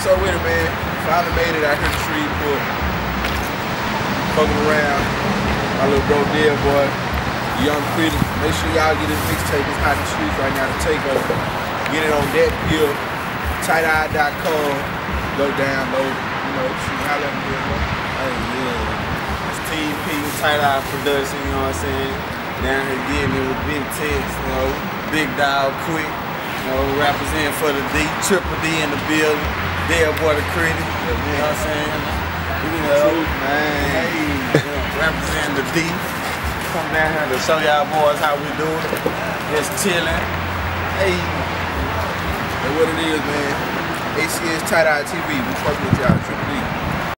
So with it, man. Finally made it out here to Shreveport. Fucking around. My little bro dear boy, Young Pretty. Make sure y'all get his mixtape. It's hot in the streets right now to take over. Get it on that pill. Tighteye.com. Go download. You know, shoot, holla at me, bro. Hey, yeah. It's Team P Tight Eye Production, you know what I'm saying? Down here getting it with Big Tex, you know, Big Dog Quick, you know, representing for the D, Triple D in the building, Dellboy the Critic, you know what I'm saying? You know, man. hey, representing the D. Come down here to show y'all boys how we do it. Just chilling. Hey, And what it is, man. ACS Tight Eye TV. We fucking with y'all.